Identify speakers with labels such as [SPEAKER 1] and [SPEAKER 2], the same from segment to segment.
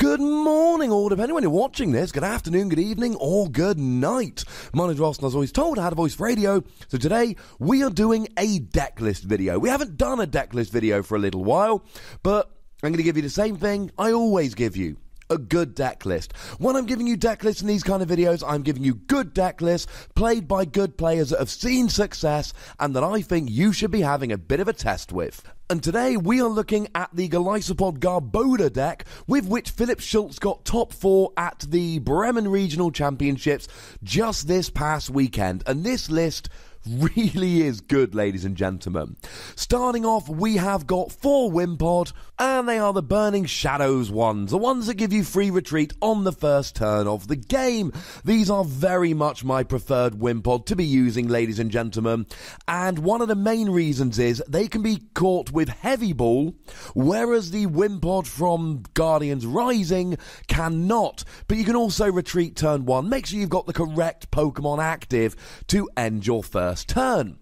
[SPEAKER 1] Good morning, or depending when you're watching this, good afternoon, good evening, or good night. My name's Ross, and as always told, I had a voice radio. So today, we are doing a deck list video. We haven't done a deck list video for a little while, but I'm going to give you the same thing I always give you a good deck list. When I'm giving you deck lists in these kind of videos, I'm giving you good deck lists played by good players that have seen success and that I think you should be having a bit of a test with. And today we are looking at the Golisopod Garbodor deck, with which Philip Schultz got top four at the Bremen Regional Championships just this past weekend. And this list really is good, ladies and gentlemen. Starting off, we have got four Wimpod, and they are the Burning Shadows ones, the ones that give you free retreat on the first turn of the game. These are very much my preferred Wimpod to be using, ladies and gentlemen, and one of the main reasons is they can be caught with Heavy Ball, whereas the Wimpod from Guardians Rising cannot. But you can also retreat turn one. Make sure you've got the correct Pokemon active to end your first turn.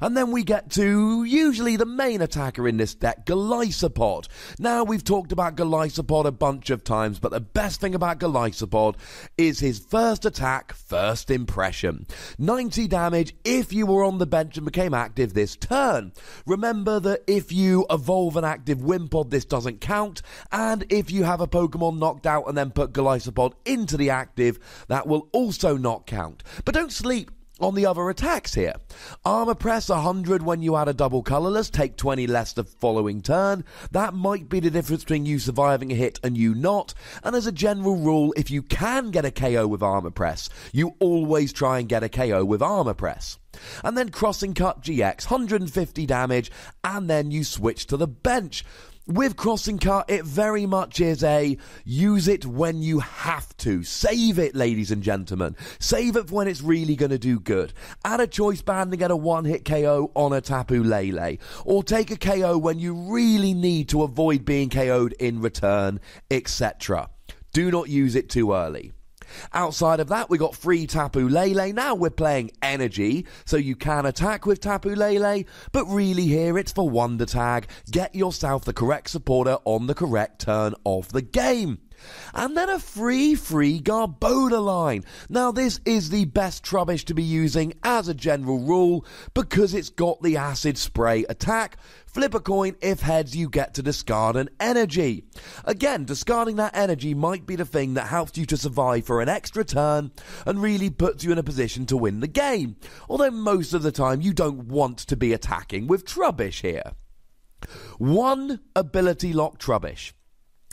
[SPEAKER 1] And then we get to usually the main attacker in this deck, Golisopod. Now, we've talked about Golisopod a bunch of times, but the best thing about Golisopod is his first attack, first impression. 90 damage if you were on the bench and became active this turn. Remember that if you evolve an active Wimpod, this doesn't count, and if you have a Pokemon knocked out and then put Golisopod into the active, that will also not count. But don't sleep on the other attacks here. Armor press 100 when you add a double colorless, take 20 less the following turn. That might be the difference between you surviving a hit and you not. And as a general rule, if you can get a KO with armor press, you always try and get a KO with armor press. And then crossing cut GX, 150 damage, and then you switch to the bench with Crossing Cut, it very much is a use it when you have to. Save it, ladies and gentlemen. Save it when it's really going to do good. Add a choice band and get a one hit KO on a Tapu Lele. Or take a KO when you really need to avoid being KO'd in return, etc. Do not use it too early. Outside of that, we got free Tapu Lele. Now we're playing Energy, so you can attack with Tapu Lele, but really here it's for Wonder Tag. Get yourself the correct supporter on the correct turn of the game. And then a free, free Garbodor line. Now, this is the best Trubbish to be using as a general rule because it's got the acid spray attack. Flip a coin, if heads, you get to discard an energy. Again, discarding that energy might be the thing that helps you to survive for an extra turn and really puts you in a position to win the game. Although most of the time you don't want to be attacking with Trubbish here. One ability lock Trubbish.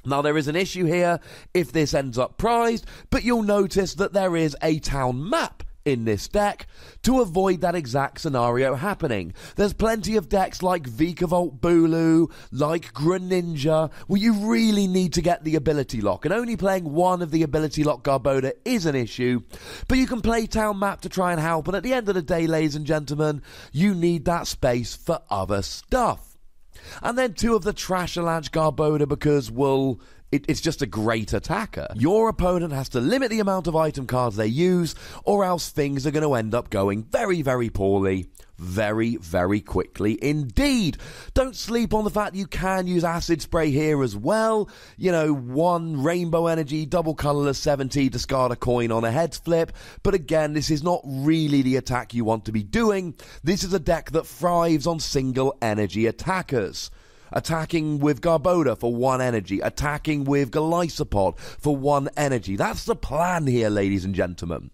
[SPEAKER 1] Now, there is an issue here if this ends up prized, but you'll notice that there is a town map in this deck to avoid that exact scenario happening. There's plenty of decks like Vikavolt Bulu, like Greninja, where you really need to get the ability lock, and only playing one of the ability lock Garbodor is an issue, but you can play Town Map to try and help, and at the end of the day, ladies and gentlemen, you need that space for other stuff. And then two of the Trash Avalanche Garbodor because, well, it, it's just a great attacker. Your opponent has to limit the amount of item cards they use, or else things are going to end up going very, very poorly very, very quickly indeed. Don't sleep on the fact you can use acid spray here as well. You know, one rainbow energy, double colorless 70, discard a coin on a head flip. But again, this is not really the attack you want to be doing. This is a deck that thrives on single energy attackers attacking with Garbodor for one energy, attacking with Golisopod for one energy. That's the plan here, ladies and gentlemen.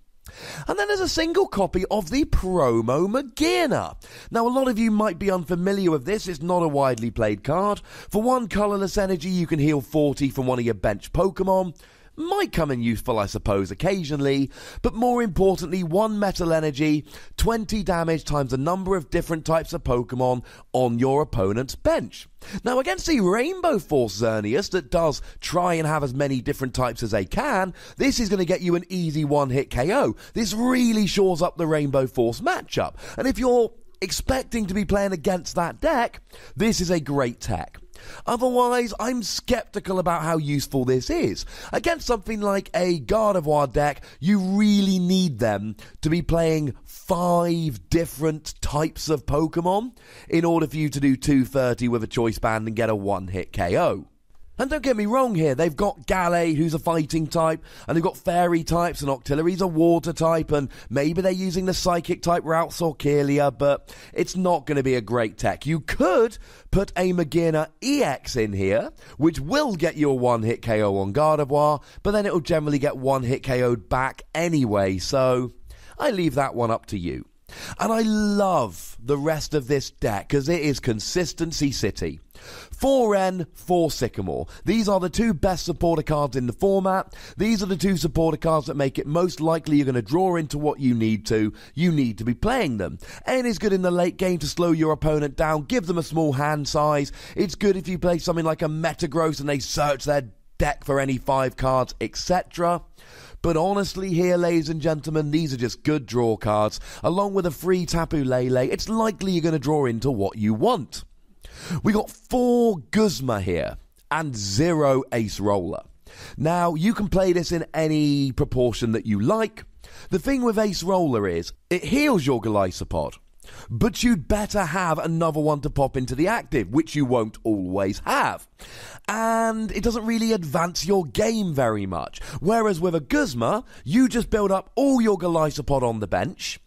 [SPEAKER 1] And then there's a single copy of the promo Magearna. Now, a lot of you might be unfamiliar with this, it's not a widely played card. For one colourless energy, you can heal 40 from one of your bench Pokemon might come in useful, I suppose, occasionally, but more importantly, one metal energy, 20 damage times the number of different types of Pokemon on your opponent's bench. Now, against the Rainbow Force Xerneas that does try and have as many different types as they can, this is going to get you an easy one hit KO. This really shores up the Rainbow Force matchup. And if you're expecting to be playing against that deck, this is a great tech. Otherwise, I'm skeptical about how useful this is. Against something like a Gardevoir deck, you really need them to be playing five different types of Pokemon in order for you to do 230 with a choice band and get a one hit KO. And don't get me wrong here, they've got Gallade, who's a fighting type, and they've got fairy types, and Octillery's a water type, and maybe they're using the psychic type route Sorkelia, but it's not going to be a great tech. You could put a Magearna EX in here, which will get you a one hit KO on Gardevoir, but then it'll generally get one hit KO'd back anyway, so I leave that one up to you. And I love the rest of this deck because it is Consistency City. 4N, 4 Sycamore. These are the two best supporter cards in the format. These are the two supporter cards that make it most likely you're going to draw into what you need to. You need to be playing them. N is good in the late game to slow your opponent down, give them a small hand size. It's good if you play something like a Metagross and they search their deck for any five cards, etc. But honestly, here, ladies and gentlemen, these are just good draw cards. Along with a free Tapu Lele, it's likely you're going to draw into what you want. We got four Guzma here and zero Acerola. Now, you can play this in any proportion that you like. The thing with Acerola is, it heals your Golisopod. But you'd better have another one to pop into the active, which you won't always have. And it doesn't really advance your game very much. Whereas with a Guzma, you just build up all your Golisopod on the bench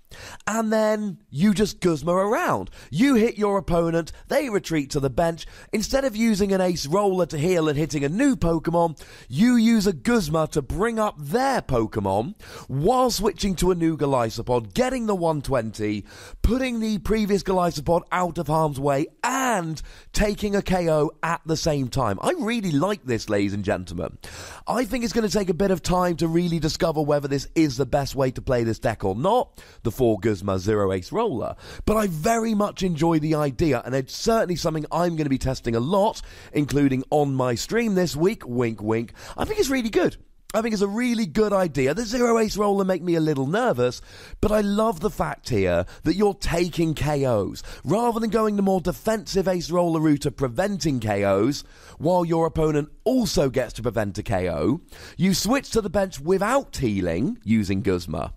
[SPEAKER 1] and then you just Guzma around. You hit your opponent, they retreat to the bench. Instead of using an Acerola to heal and hitting a new Pokemon, you use a Guzma to bring up their Pokemon while switching to a new Golisopod, getting the 120, putting the previous Golisopod out of harm's way, and taking a KO at the same time. I really like this, ladies and gentlemen. I think it's going to take a bit of time to really discover whether this is the best way to play this deck or not. The 4 Guzma Zero Acerola, but I very much enjoy the idea, and it's certainly something I'm going to be testing a lot, including on my stream this week. Wink, wink. I think it's really good. I think it's a really good idea. The zero Acerola make me a little nervous, but I love the fact here that you're taking KOs rather than going the more defensive Acerola route of preventing KOs while your opponent also gets to prevent a KO. You switch to the bench without healing using Guzma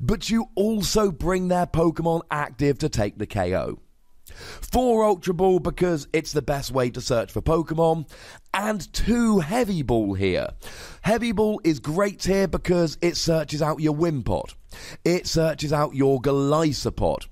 [SPEAKER 1] but you also bring their Pokemon active to take the KO. Four Ultra Ball because it's the best way to search for Pokemon, and two Heavy Ball here. Heavy Ball is great here because it searches out your Wimpod, it searches out your Golisopod,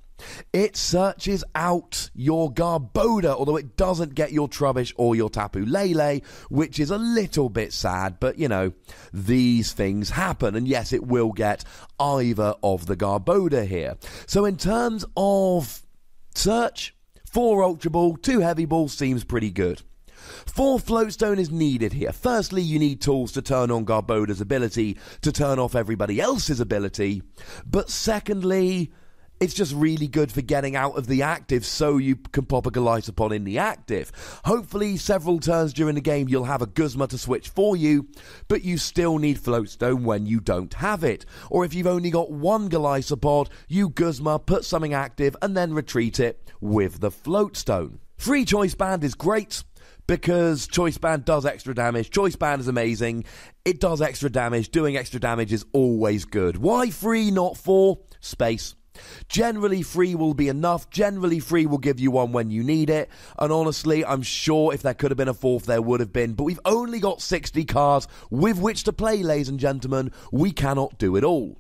[SPEAKER 1] it searches out your Garbodor, although it doesn't get your Trubbish or your Tapu Lele, which is a little bit sad, but you know, these things happen, and yes, it will get either of the Garbodor here. So in terms of search, four Ultra Ball, two Heavy Ball seems pretty good. Four Floatstone is needed here. Firstly, you need tools to turn on Garbodor's ability to turn off everybody else's ability. But secondly, it's just really good for getting out of the active so you can pop a Golisopod in the active. Hopefully, several turns during the game, you'll have a Guzma to switch for you, but you still need Floatstone when you don't have it. Or if you've only got one Golisopod, you Guzma, put something active, and then retreat it with the Floatstone. Free Choice Band is great because Choice Band does extra damage. Choice Band is amazing. It does extra damage. Doing extra damage is always good. Why free, not four? Space. Generally, free will be enough. Generally, free will give you one when you need it. And honestly, I'm sure if there could have been a fourth, there would have been. But we've only got 60 cards with which to play, ladies and gentlemen. We cannot do it all.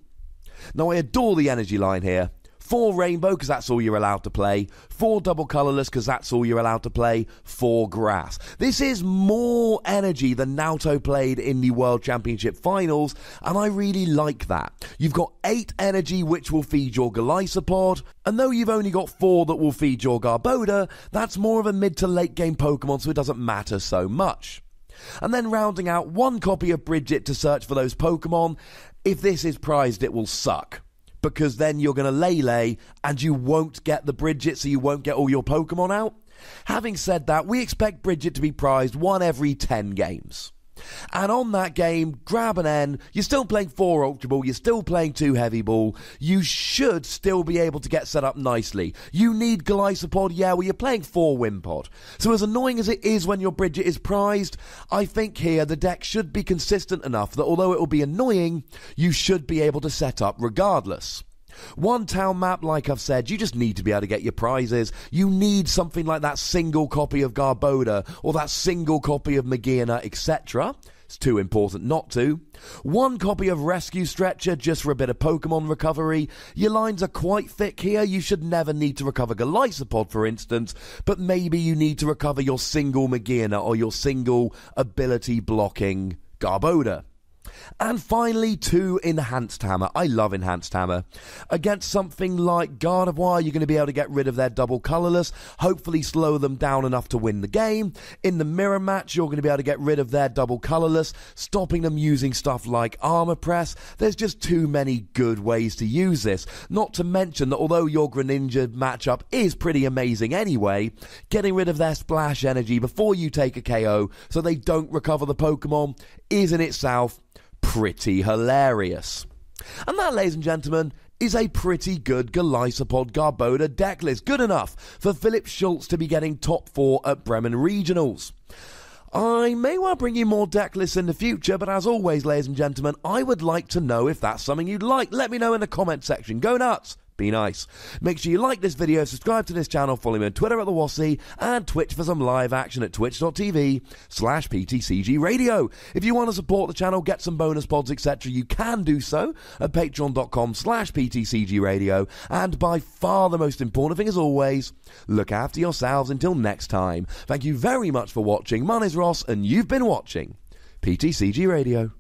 [SPEAKER 1] Now, I adore the energy line here. Four rainbow, because that's all you're allowed to play. Four double colourless, because that's all you're allowed to play. Four grass. This is more energy than Naoto played in the World Championship finals, and I really like that. You've got eight energy, which will feed your Golisopod, and though you've only got four that will feed your Garbodor, that's more of a mid to late game Pokemon, so it doesn't matter so much. And then rounding out one copy of Brigette to search for those Pokemon. If this is prized, it will suck because then you're going to Lele and you won't get the Brigette, so you won't get all your Pokemon out. Having said that, we expect Brigette to be prized one every 10 games. And on that game, grab an N. You're still playing four Ultra Ball. You're still playing two Heavy Ball. You should still be able to get set up nicely. You need Golisopod, yeah, well, you're playing four Wimpod. So as annoying as it is when your Brigette is prized, I think here the deck should be consistent enough that although it will be annoying, you should be able to set up regardless. One town map, like I've said, you just need to be able to get your prizes. You need something like that single copy of Garbodor or that single copy of Magearna, etc. It's too important not to. One copy of Rescue Stretcher just for a bit of Pokemon recovery. Your lines are quite thick here. You should never need to recover Golisopod, for instance, but maybe you need to recover your single Magearna or your single ability blocking Garbodor. And finally, two Enhanced Hammer. I love Enhanced Hammer. Against something like Gardevoir, you're going to be able to get rid of their double colourless, hopefully slow them down enough to win the game. In the mirror match, you're going to be able to get rid of their double colourless, stopping them using stuff like Armor Press. There's just too many good ways to use this. Not to mention that although your Greninja matchup is pretty amazing anyway, getting rid of their splash energy before you take a KO so they don't recover the Pokemon is in itself pretty hilarious. And that, ladies and gentlemen, is a pretty good Golisopod Garbodor decklist. Good enough for Philip Schultz to be getting top four at Bremen Regionals. I may well bring you more deck lists in the future, but as always, ladies and gentlemen, I would like to know if that's something you'd like. Let me know in the comment section. Go nuts! Be nice. Make sure you like this video, subscribe to this channel, follow me on Twitter at the Wossy, and Twitch for some live action at twitch.tv slash PTCG Radio. If you want to support the channel, get some bonus pods, etc., you can do so at patreon.com slash PTCG Radio. And by far the most important thing, as always, look after yourselves until next time. Thank you very much for watching. My name is Ross, and you've been watching PTCG Radio.